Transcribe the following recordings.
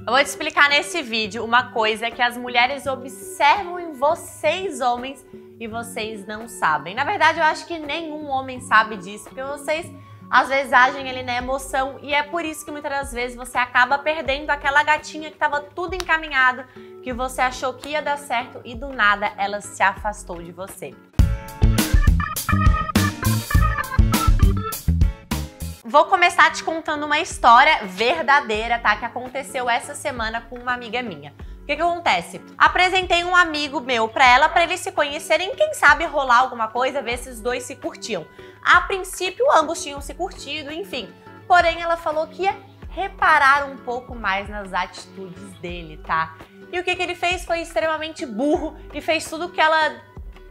Eu vou te explicar nesse vídeo uma coisa que as mulheres observam em vocês, homens, e vocês não sabem. Na verdade, eu acho que nenhum homem sabe disso, porque vocês às vezes agem ali na emoção e é por isso que muitas das vezes você acaba perdendo aquela gatinha que estava tudo encaminhado, que você achou que ia dar certo e do nada ela se afastou de você. Vou começar te contando uma história verdadeira, tá? Que aconteceu essa semana com uma amiga minha. O que, que acontece? Apresentei um amigo meu pra ela, para eles se conhecerem, quem sabe rolar alguma coisa, ver se os dois se curtiam. A princípio, ambos tinham se curtido, enfim. Porém, ela falou que ia reparar um pouco mais nas atitudes dele, tá? E o que, que ele fez foi extremamente burro e fez tudo que ela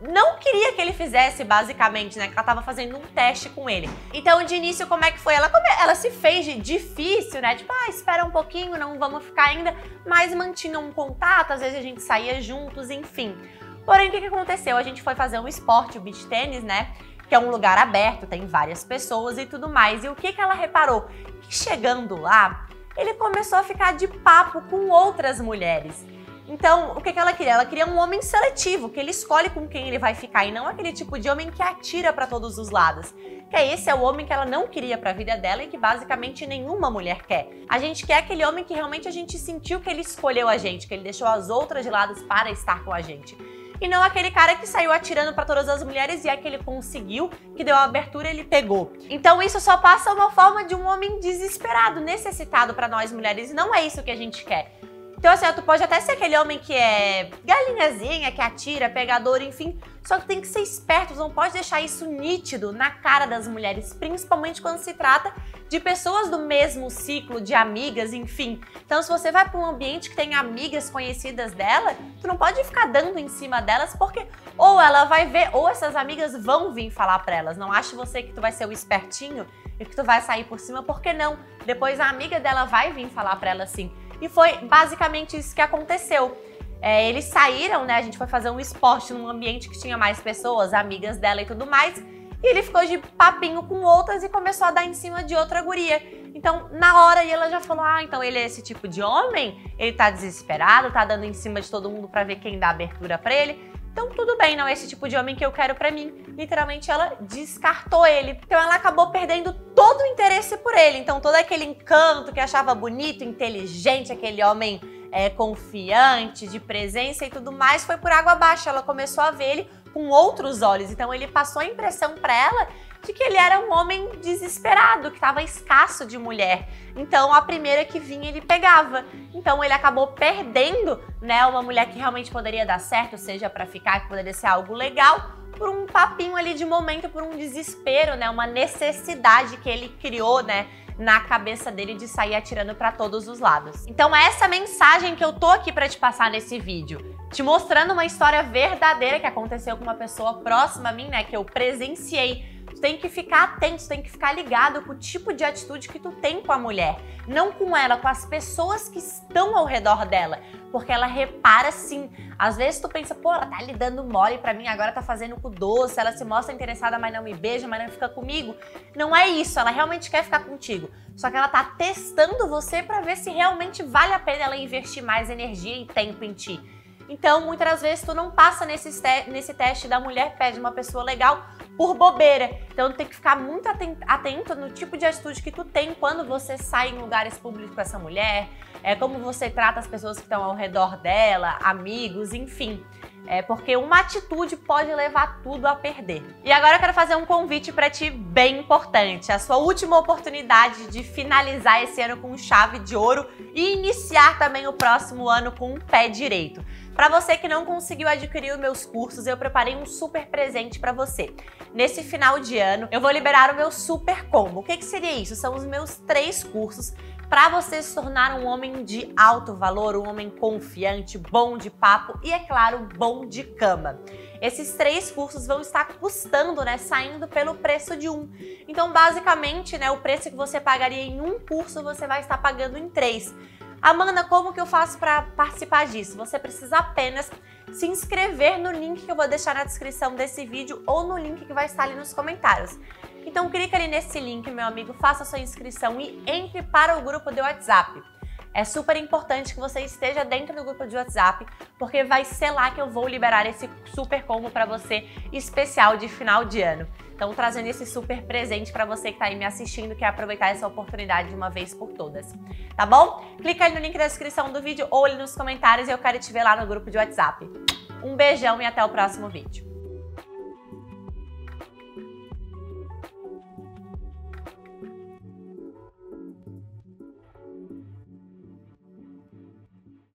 não queria que ele fizesse, basicamente, né? Que ela tava fazendo um teste com ele. Então, de início, como é que foi? Ela, ela se fez de difícil, né? Tipo, ah, espera um pouquinho, não vamos ficar ainda. Mas mantinha um contato, às vezes a gente saía juntos, enfim. Porém, o que, que aconteceu? A gente foi fazer um esporte, o beach tênis, né? Que é um lugar aberto, tem várias pessoas e tudo mais. E o que, que ela reparou? Que chegando lá, ele começou a ficar de papo com outras mulheres. Então, o que, que ela queria? Ela queria um homem seletivo, que ele escolhe com quem ele vai ficar e não aquele tipo de homem que atira para todos os lados. Que esse é o homem que ela não queria para a vida dela e que basicamente nenhuma mulher quer. A gente quer aquele homem que realmente a gente sentiu que ele escolheu a gente, que ele deixou as outras de lado para estar com a gente. E não aquele cara que saiu atirando para todas as mulheres e é que ele conseguiu, que deu a abertura ele pegou. Então isso só passa uma forma de um homem desesperado, necessitado para nós mulheres e não é isso que a gente quer. Então, assim, tu pode até ser aquele homem que é galinhazinha, que atira, pegador, enfim. Só que tem que ser esperto, não pode deixar isso nítido na cara das mulheres, principalmente quando se trata de pessoas do mesmo ciclo, de amigas, enfim. Então, se você vai para um ambiente que tem amigas conhecidas dela, tu não pode ficar dando em cima delas, porque ou ela vai ver, ou essas amigas vão vir falar para elas. Não ache você que tu vai ser o espertinho e que tu vai sair por cima, porque não. Depois a amiga dela vai vir falar para ela assim. E foi basicamente isso que aconteceu. É, eles saíram, né? A gente foi fazer um esporte num ambiente que tinha mais pessoas, amigas dela e tudo mais. E ele ficou de papinho com outras e começou a dar em cima de outra guria. Então, na hora, ela já falou: Ah, então ele é esse tipo de homem? Ele tá desesperado, tá dando em cima de todo mundo para ver quem dá abertura para ele. Então, tudo bem, não é esse tipo de homem que eu quero para mim. Literalmente, ela descartou ele. Então, ela acabou perdendo todo o interesse por ele. Então, todo aquele encanto que achava bonito, inteligente, aquele homem é, confiante, de presença e tudo mais, foi por água abaixo. Ela começou a ver ele com outros olhos. Então, ele passou a impressão para ela de que ele era um homem desesperado, que estava escasso de mulher. Então a primeira que vinha ele pegava. Então ele acabou perdendo, né, uma mulher que realmente poderia dar certo, seja para ficar, que poderia ser algo legal, por um papinho ali de momento, por um desespero, né, uma necessidade que ele criou, né, na cabeça dele de sair atirando para todos os lados. Então é essa mensagem que eu tô aqui para te passar nesse vídeo, te mostrando uma história verdadeira que aconteceu com uma pessoa próxima a mim, né, que eu presenciei tem que ficar atento, tem que ficar ligado com o tipo de atitude que tu tem com a mulher. Não com ela, com as pessoas que estão ao redor dela. Porque ela repara sim. Às vezes tu pensa, pô, ela tá lhe dando mole pra mim, agora tá fazendo com doce, ela se mostra interessada, mas não me beija, mas não fica comigo. Não é isso, ela realmente quer ficar contigo. Só que ela tá testando você para ver se realmente vale a pena ela investir mais energia e tempo em ti. Então, muitas das vezes, tu não passa nesse, nesse teste da mulher pede uma pessoa legal por bobeira. Então, tem que ficar muito atento no tipo de atitude que tu tem quando você sai em lugares públicos com essa mulher, é como você trata as pessoas que estão ao redor dela, amigos, enfim. É porque uma atitude pode levar tudo a perder. E agora eu quero fazer um convite para ti bem importante. A sua última oportunidade de finalizar esse ano com chave de ouro e iniciar também o próximo ano com um pé direito. Para você que não conseguiu adquirir os meus cursos, eu preparei um super presente para você. Nesse final de ano, eu vou liberar o meu super combo. O que, que seria isso? São os meus três cursos para você se tornar um homem de alto valor, um homem confiante, bom de papo e, é claro, bom de cama. Esses três cursos vão estar custando, né, saindo pelo preço de um. Então, basicamente, né, o preço que você pagaria em um curso, você vai estar pagando em três. Amanda, como que eu faço para participar disso? Você precisa apenas se inscrever no link que eu vou deixar na descrição desse vídeo ou no link que vai estar ali nos comentários. Então clica ali nesse link, meu amigo, faça sua inscrição e entre para o grupo do WhatsApp. É super importante que você esteja dentro do grupo de WhatsApp, porque vai ser lá que eu vou liberar esse super combo para você especial de final de ano. Então, trazendo esse super presente para você que está aí me assistindo, quer aproveitar essa oportunidade de uma vez por todas. Tá bom? Clica aí no link da descrição do vídeo ou ali nos comentários e eu quero te ver lá no grupo de WhatsApp. Um beijão e até o próximo vídeo.